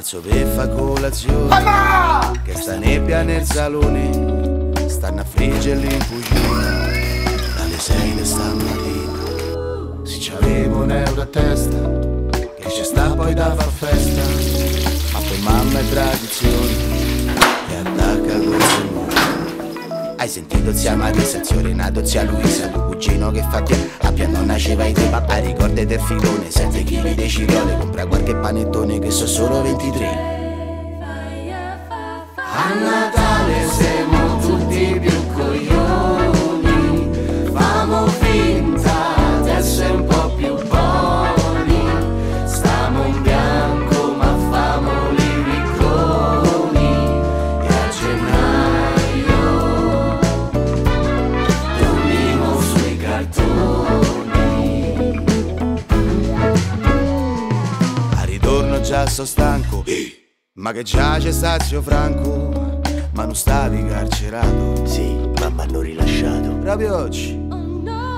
marzo per fa colazione. Mamma! Che sta nebbia nel salone Stanno a friggere in cucina. Dalle sei di stamattina Si c'aveva un euro a testa Che ci sta poi da far festa. Ma poi mamma è tradizione sentito zia Marisa, zio Renato, zia Luisa, tuo cugino che fa che a piano nasceva i tuoi papà, ricorda del filone, 7 kg di cirole, compra qualche panettone che so solo 23. A Natale già so stanco, ma che già c'è sta zio Franco, ma non stavi carcerato. Sì, ma mi hanno rilasciato. Proprio oggi,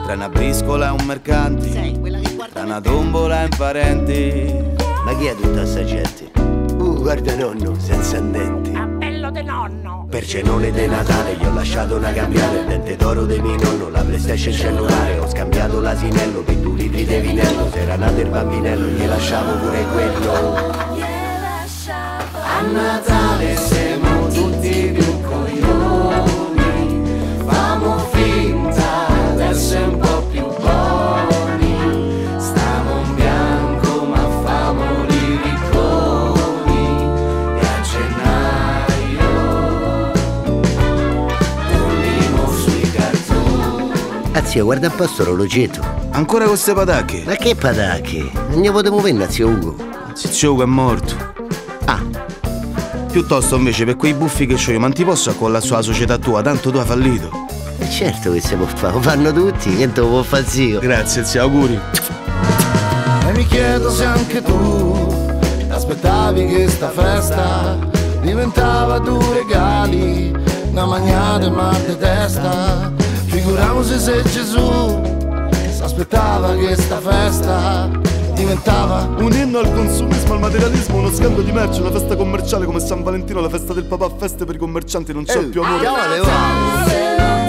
tra una briscola e un mercante, Sei quella che guarda tra una tombola e un parente. Ma chi è tutta sta gente? Uh, guarda nonno, senza denti. Appello de nonno. Per cenone di Natale gli ho lasciato una cambiale, il dente d'oro di mio nonno, la PlayStation cellulare, ho scambiato l'asinello per due litri di vinello, se era nato il bambinello gli lasciavo pure quello. A Natale siamo Ah zio, guarda un po' sto orologetto. Ancora con queste patacche? Ma che patacche? Non ne potevo vendere, zio Ugo. Zio Ugo è morto. Ah, Piuttosto invece per quei buffi che c'ho io, ma non ti posso accollare sulla società tua, tanto tu hai fallito. e certo che si può fare, lo fanno tutti, che te lo può fare zio? Grazie, zio, auguri. E mi chiedo se anche tu aspettavi che sta festa diventava due regali, una magnata e mal di testa. Figuriamoci se Gesù si aspettava che sta festa diventava un inno al consumismo, al materialismo, uno scambio di merce, una festa commerciale come San Valentino, la festa del papà, feste per i commercianti, non c'è più amore. Se non